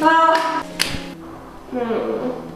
啊嗯。